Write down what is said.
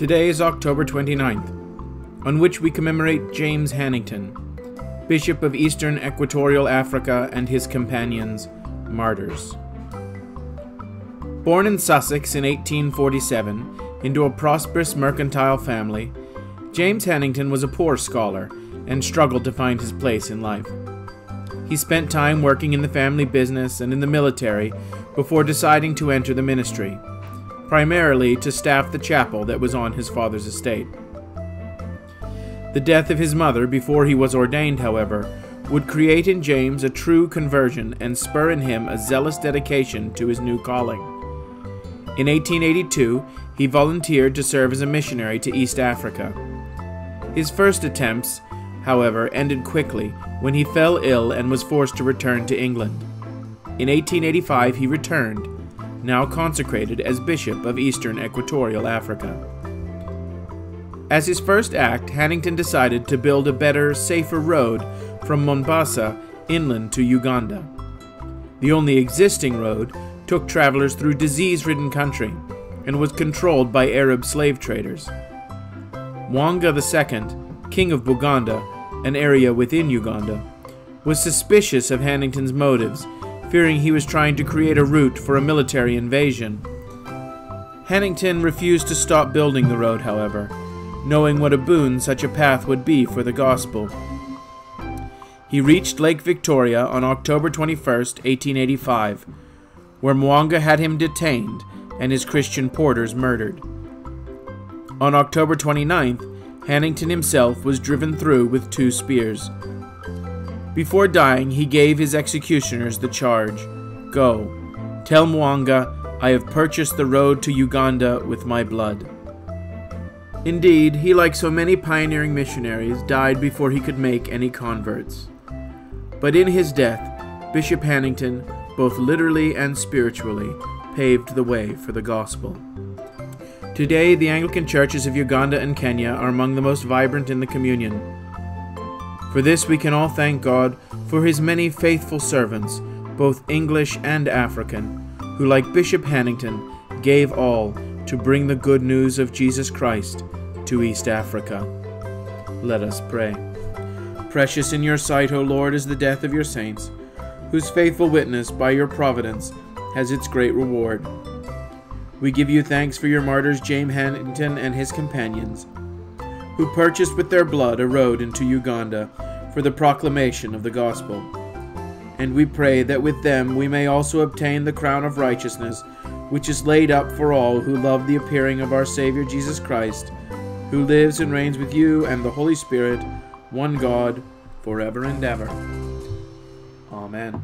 Today is October 29th, on which we commemorate James Hannington, Bishop of Eastern Equatorial Africa and his companions, martyrs. Born in Sussex in 1847 into a prosperous mercantile family, James Hannington was a poor scholar and struggled to find his place in life. He spent time working in the family business and in the military before deciding to enter the ministry, primarily to staff the chapel that was on his father's estate. The death of his mother before he was ordained, however, would create in James a true conversion and spur in him a zealous dedication to his new calling. In 1882, he volunteered to serve as a missionary to East Africa. His first attempts, however, ended quickly when he fell ill and was forced to return to England. In 1885, he returned, now consecrated as Bishop of Eastern Equatorial Africa. As his first act, Hannington decided to build a better, safer road from Mombasa inland to Uganda. The only existing road took travelers through disease ridden country and was controlled by Arab slave traders. Mwanga II, king of Buganda, an area within Uganda, was suspicious of Hannington's motives, fearing he was trying to create a route for a military invasion. Hannington refused to stop building the road, however, knowing what a boon such a path would be for the gospel. He reached Lake Victoria on October 21, 1885, where Mwanga had him detained and his Christian porters murdered. On October 29th, Hannington himself was driven through with two spears. Before dying, he gave his executioners the charge Go, tell Mwanga, I have purchased the road to Uganda with my blood. Indeed, he, like so many pioneering missionaries, died before he could make any converts. But in his death, Bishop Hannington, both literally and spiritually, paved the way for the gospel. Today, the Anglican churches of Uganda and Kenya are among the most vibrant in the communion. For this, we can all thank God for his many faithful servants, both English and African, who, like Bishop Hannington, gave all to bring the good news of Jesus Christ to East Africa. Let us pray. Precious in your sight, O Lord, is the death of your saints, whose faithful witness by your providence has its great reward. We give you thanks for your martyrs James Hannington and his companions, who purchased with their blood a road into Uganda for the proclamation of the gospel. And we pray that with them we may also obtain the crown of righteousness, which is laid up for all who love the appearing of our Savior Jesus Christ, who lives and reigns with you and the Holy Spirit, one God, forever and ever. Amen.